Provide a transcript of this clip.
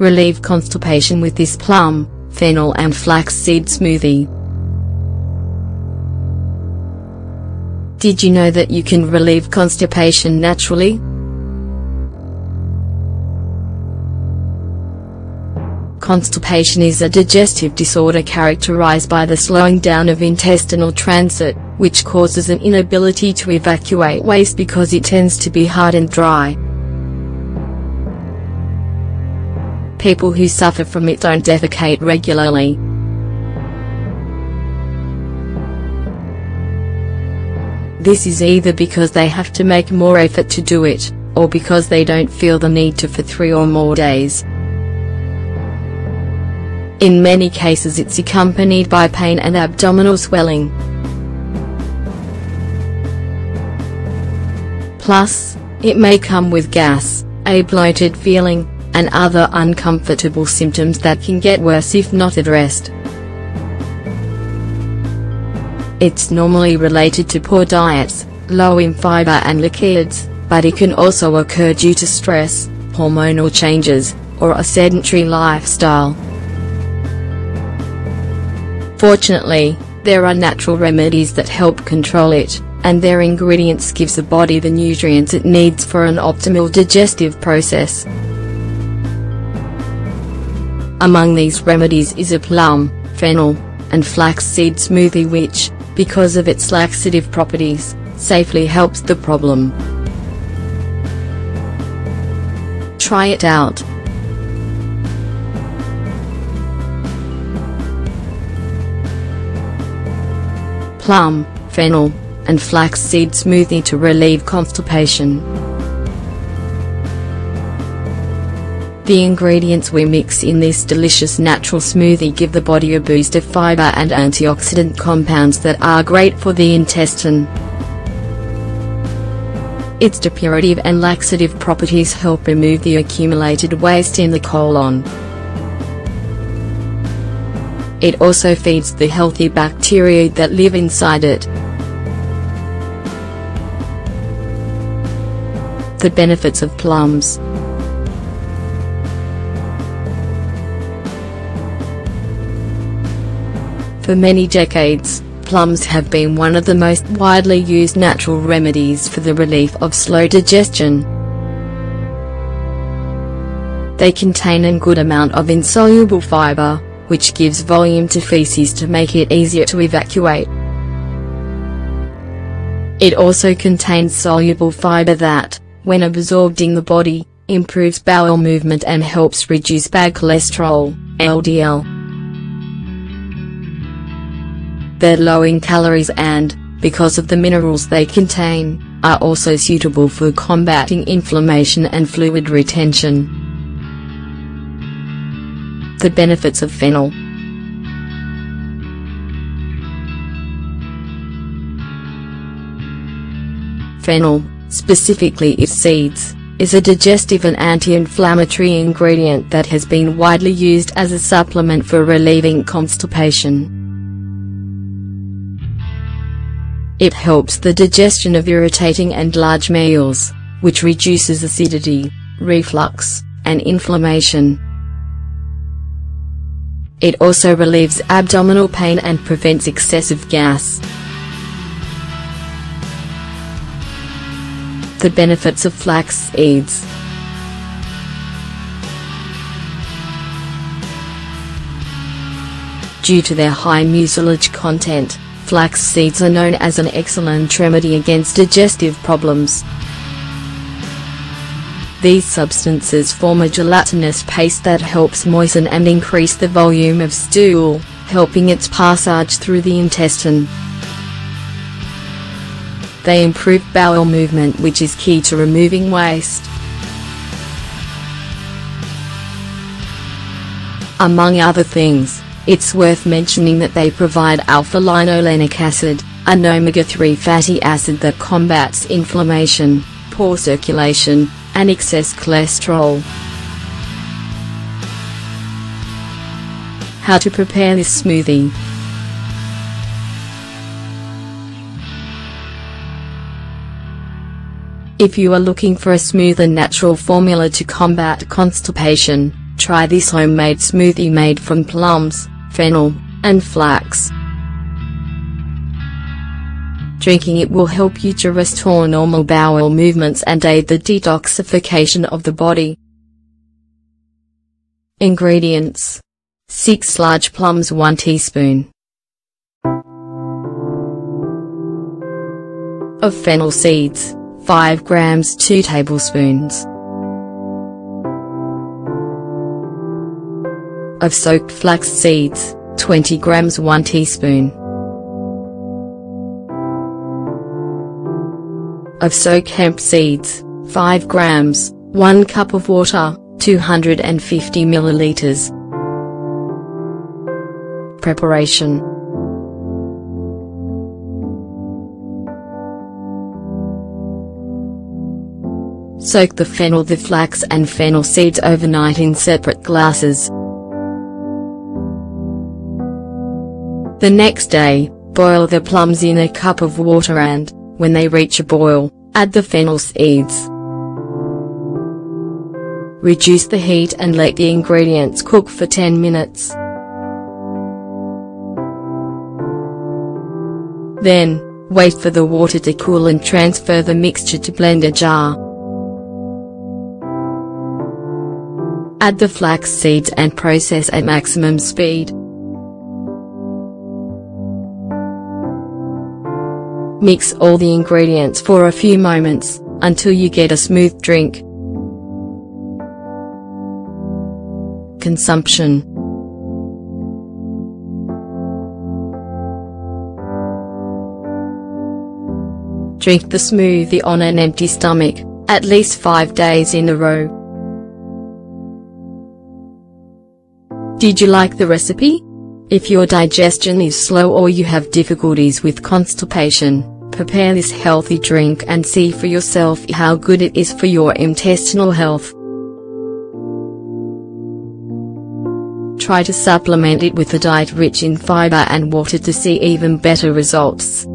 Relieve constipation with this plum, fennel and flaxseed smoothie. Did you know that you can relieve constipation naturally? Constipation is a digestive disorder characterized by the slowing down of intestinal transit, which causes an inability to evacuate waste because it tends to be hard and dry. People who suffer from it don't defecate regularly. This is either because they have to make more effort to do it, or because they don't feel the need to for three or more days. In many cases it's accompanied by pain and abdominal swelling. Plus, it may come with gas, a bloated feeling, and other uncomfortable symptoms that can get worse if not addressed. It's normally related to poor diets, low in fiber and liquids, but it can also occur due to stress, hormonal changes, or a sedentary lifestyle. Fortunately, there are natural remedies that help control it, and their ingredients gives the body the nutrients it needs for an optimal digestive process. Among these remedies is a plum, fennel, and flaxseed smoothie which, because of its laxative properties, safely helps the problem. Try it out. Plum, fennel, and flaxseed smoothie to relieve constipation. The ingredients we mix in this delicious natural smoothie give the body a boost of fiber and antioxidant compounds that are great for the intestine. Its depurative and laxative properties help remove the accumulated waste in the colon. It also feeds the healthy bacteria that live inside it. The benefits of plums For many decades, plums have been one of the most widely used natural remedies for the relief of slow digestion. They contain a good amount of insoluble fiber, which gives volume to feces to make it easier to evacuate. It also contains soluble fiber that, when absorbed in the body, improves bowel movement and helps reduce bad cholesterol, LDL. They're low in calories and, because of the minerals they contain, are also suitable for combating inflammation and fluid retention. The benefits of fennel Fennel, specifically its seeds, is a digestive and anti-inflammatory ingredient that has been widely used as a supplement for relieving constipation. It helps the digestion of irritating and large meals, which reduces acidity, reflux, and inflammation. It also relieves abdominal pain and prevents excessive gas. The benefits of flax seeds Due to their high mucilage content, Flax seeds are known as an excellent remedy against digestive problems. These substances form a gelatinous paste that helps moisten and increase the volume of stool, helping its passage through the intestine. They improve bowel movement which is key to removing waste. Among other things, it's worth mentioning that they provide alpha-linolenic acid, an omega-3 fatty acid that combats inflammation, poor circulation, and excess cholesterol. How to prepare this smoothie If you are looking for a smooth and natural formula to combat constipation, Try this homemade smoothie made from plums, fennel, and flax. Drinking it will help you to restore normal bowel movements and aid the detoxification of the body. Ingredients 6 large plums 1 teaspoon of fennel seeds, 5 grams 2 tablespoons of soaked flax seeds, 20 grams 1 teaspoon of soaked hemp seeds, 5 grams, 1 cup of water, 250 milliliters. Preparation Soak the fennel the flax and fennel seeds overnight in separate glasses. The next day, boil the plums in a cup of water and, when they reach a boil, add the fennel seeds. Reduce the heat and let the ingredients cook for 10 minutes. Then, wait for the water to cool and transfer the mixture to blender jar. Add the flax seeds and process at maximum speed. Mix all the ingredients for a few moments, until you get a smooth drink. Consumption Drink the smoothie on an empty stomach, at least 5 days in a row. Did you like the recipe? If your digestion is slow or you have difficulties with constipation, Prepare this healthy drink and see for yourself how good it is for your intestinal health. Try to supplement it with a diet rich in fiber and water to see even better results.